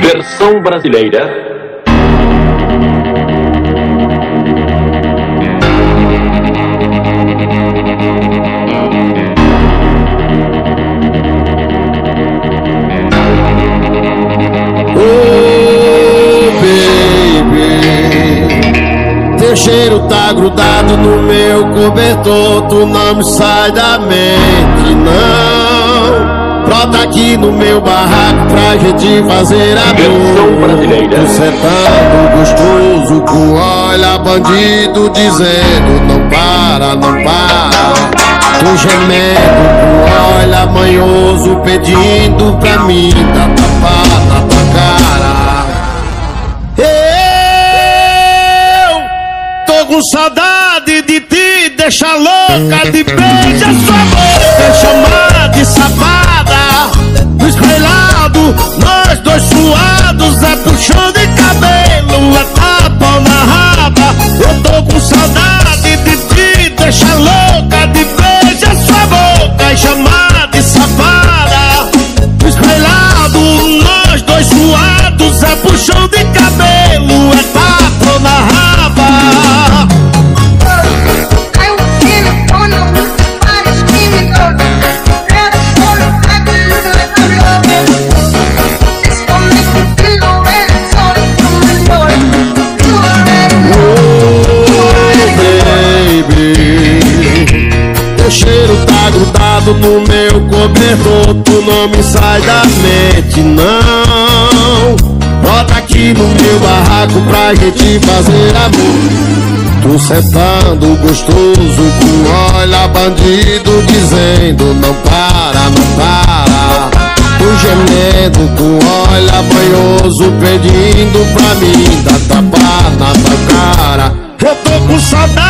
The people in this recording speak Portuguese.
Versão brasileira. Oh, baby Teu cheiro tá grudado no meu cobertor Tu não me sai da mente, não Brota aqui no meu barraco pra gente fazer amor brasileira. Tu sentando gostoso com olha bandido dizendo Não para, não para. Tu gemendo com olha manhoso pedindo pra mim Dar tapa na tua cara. Eu tô com saudade de ti Deixa louca de beija tu chão no meu cobertor Tu não me sai da mente, não. Bota aqui no meu barraco pra gente fazer amor. Tu sentando gostoso com olha bandido dizendo Não para, não para. Tu gemendo com olha banhoso pedindo pra mim Dar tapa na tua cara. Eu tô com saudade